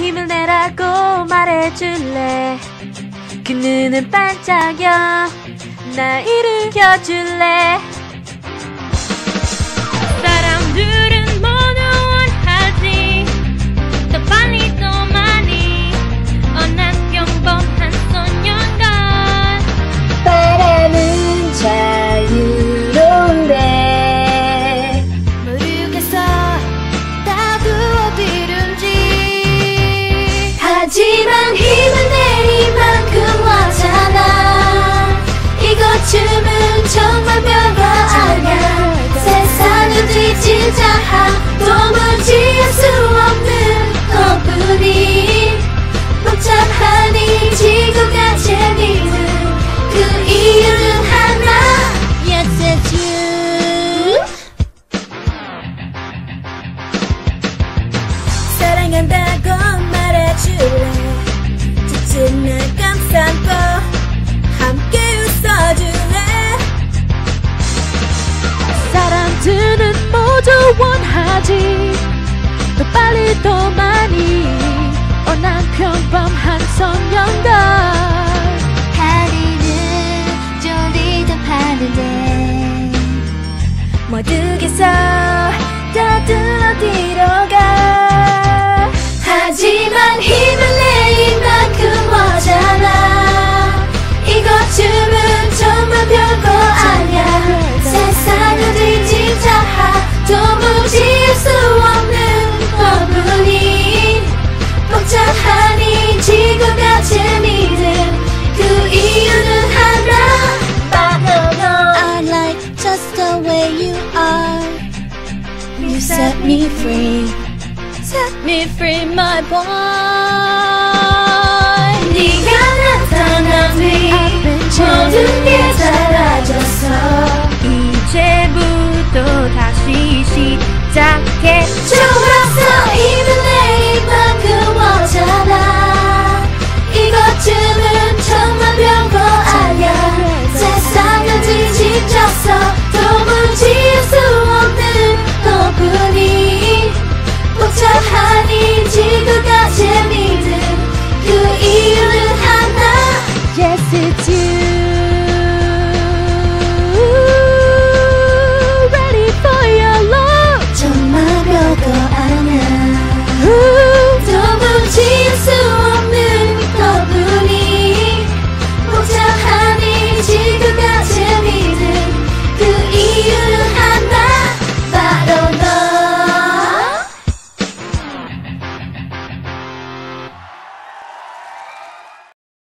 힘을 내라고 말해줄래? 그 눈은 반짝여. 나 일으켜줄래? 줄래 지친 날 감싸고 함께 웃어줄래 사람들은 모두 원하지 더 빨리 더 많이 어난 평범한 성년들 set me free. Set me free, my boy. 네가 나타난 뒤 모든 게 사라졌어. 이제부터 다시 시작해.